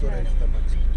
对。